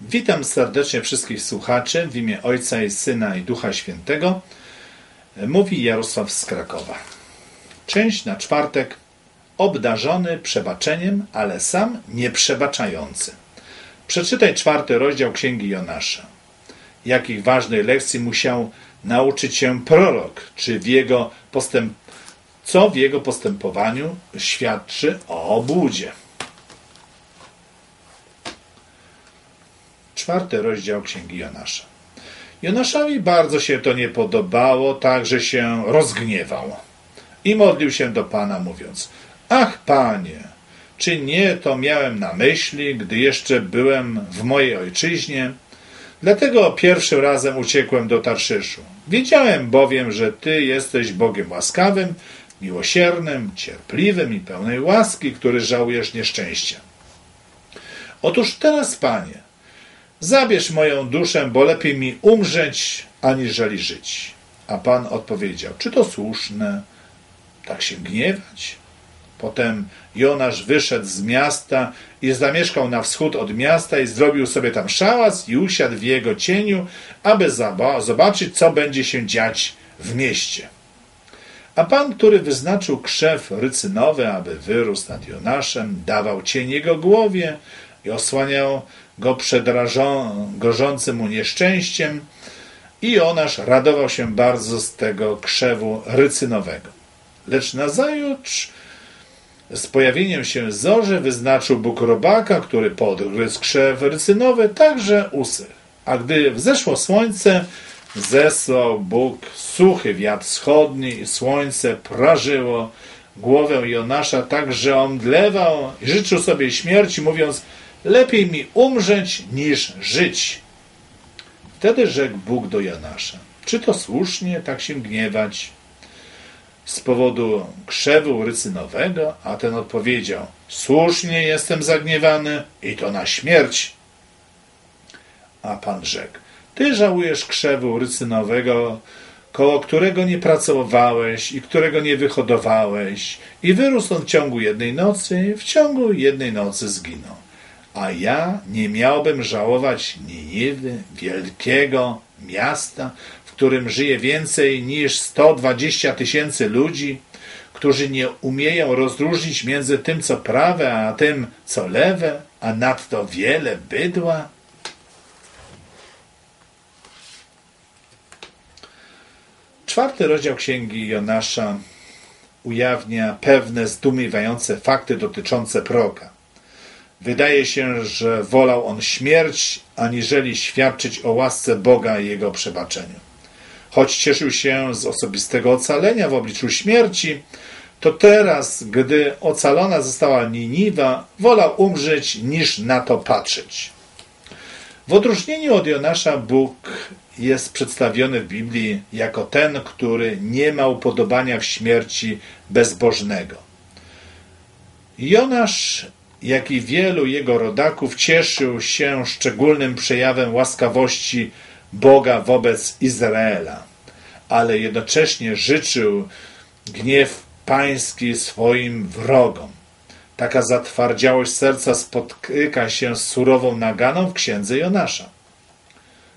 Witam serdecznie wszystkich słuchaczy w imię Ojca i Syna i Ducha Świętego. Mówi Jarosław z Krakowa. Część na czwartek. Obdarzony przebaczeniem, ale sam nieprzebaczający. Przeczytaj czwarty rozdział Księgi Jonasza. Jakich ważnej lekcji musiał nauczyć się prorok, czy w jego postęp... co w jego postępowaniu świadczy o obłudzie. Czwarty rozdział Księgi Jonasza. Jonaszowi bardzo się to nie podobało, tak że się rozgniewał i modlił się do Pana, mówiąc: Ach, Panie, czy nie to miałem na myśli, gdy jeszcze byłem w mojej ojczyźnie? Dlatego pierwszym razem uciekłem do Tarszyszu. Wiedziałem bowiem, że Ty jesteś Bogiem łaskawym, miłosiernym, cierpliwym i pełnej łaski, który żałujesz nieszczęścia. Otóż teraz, Panie, Zabierz moją duszę, bo lepiej mi umrzeć, aniżeli żyć. A Pan odpowiedział, czy to słuszne, tak się gniewać? Potem Jonasz wyszedł z miasta i zamieszkał na wschód od miasta i zrobił sobie tam szałas i usiadł w jego cieniu, aby zobaczyć, co będzie się dziać w mieście. A Pan, który wyznaczył krzew rycynowy, aby wyrósł nad Jonaszem, dawał cień jego głowie i osłaniał go przed gorzącym mu nieszczęściem i Jonasz radował się bardzo z tego krzewu rycynowego. Lecz nazajutrz z pojawieniem się zorzy wyznaczył Bóg robaka, który podgryzł krzew rycynowy, także usychł. A gdy wzeszło słońce, zesłał Bóg suchy wiatr wschodni i słońce prażyło głowę Jonasza tak, że on dlewał i życzył sobie śmierci, mówiąc – lepiej mi umrzeć niż żyć. Wtedy rzekł Bóg do Janasza, czy to słusznie tak się gniewać z powodu krzewu rycynowego? A ten odpowiedział, słusznie jestem zagniewany i to na śmierć. A Pan rzekł, ty żałujesz krzewu rycynowego, koło którego nie pracowałeś i którego nie wyhodowałeś i wyrósł on w ciągu jednej nocy, w ciągu jednej nocy zginął a ja nie miałbym żałować Niniwy, wielkiego miasta, w którym żyje więcej niż 120 tysięcy ludzi, którzy nie umieją rozróżnić między tym, co prawe, a tym, co lewe, a nadto wiele bydła? Czwarty rozdział Księgi Jonasza ujawnia pewne zdumiewające fakty dotyczące proka. Wydaje się, że wolał on śmierć, aniżeli świadczyć o łasce Boga i jego przebaczeniu. Choć cieszył się z osobistego ocalenia w obliczu śmierci, to teraz, gdy ocalona została Niniwa, wolał umrzeć niż na to patrzeć. W odróżnieniu od Jonasza Bóg jest przedstawiony w Biblii jako ten, który nie ma upodobania w śmierci bezbożnego. Jonasz jak i wielu jego rodaków, cieszył się szczególnym przejawem łaskawości Boga wobec Izraela, ale jednocześnie życzył gniew pański swoim wrogom. Taka zatwardziałość serca spotyka się z surową naganą w księdze Jonasza.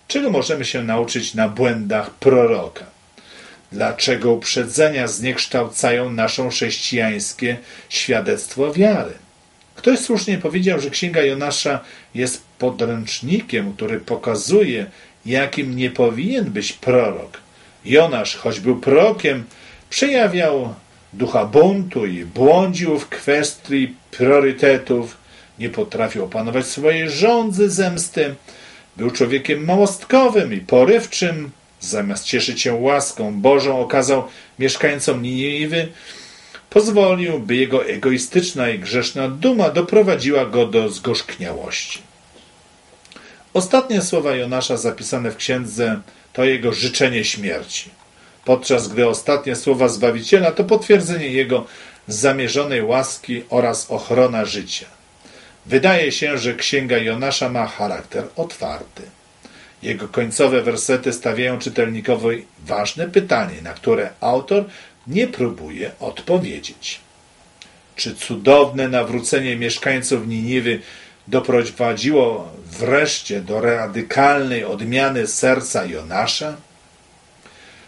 Czego możemy się nauczyć na błędach proroka? Dlaczego uprzedzenia zniekształcają naszą chrześcijańskie świadectwo wiary? Ktoś słusznie powiedział, że Księga Jonasza jest podręcznikiem, który pokazuje, jakim nie powinien być prorok. Jonasz, choć był prorokiem, przejawiał ducha buntu i błądził w kwestii priorytetów, nie potrafił opanować swojej żądzy zemsty, był człowiekiem małostkowym i porywczym, zamiast cieszyć się łaską Bożą, okazał mieszkańcom Niniwy pozwolił, by jego egoistyczna i grzeszna duma doprowadziła go do zgorzkniałości. Ostatnie słowa Jonasza zapisane w księdze to jego życzenie śmierci, podczas gdy ostatnie słowa Zbawiciela to potwierdzenie jego zamierzonej łaski oraz ochrona życia. Wydaje się, że księga Jonasza ma charakter otwarty. Jego końcowe wersety stawiają czytelnikowi ważne pytanie, na które autor nie próbuje odpowiedzieć. Czy cudowne nawrócenie mieszkańców Niniwy doprowadziło wreszcie do radykalnej odmiany serca Jonasza?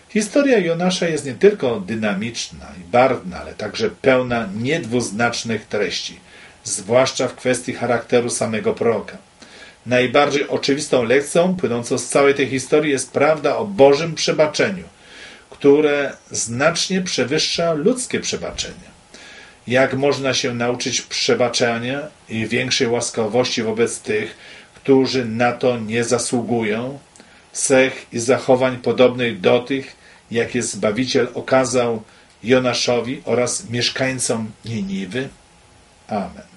Historia Jonasza jest nie tylko dynamiczna i barwna, ale także pełna niedwuznacznych treści, zwłaszcza w kwestii charakteru samego proroka. Najbardziej oczywistą lekcją płynącą z całej tej historii jest prawda o Bożym przebaczeniu, które znacznie przewyższa ludzkie przebaczenie. Jak można się nauczyć przebaczenia i większej łaskawości wobec tych, którzy na to nie zasługują, cech i zachowań podobnych do tych, jakie Zbawiciel okazał Jonaszowi oraz mieszkańcom Niniwy? Amen.